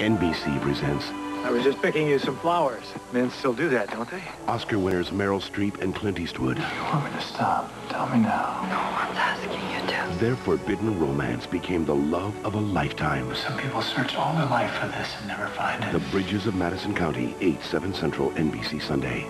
NBC presents I was just picking you some flowers. Men still do that, don't they? Oscar winners Meryl Streep and Clint Eastwood. You want me to stop? Tell me now. No one's asking you to. Their forbidden romance became the love of a lifetime. Some people search all their life for this and never find it. The Bridges of Madison County, 8, 7 Central, NBC Sunday.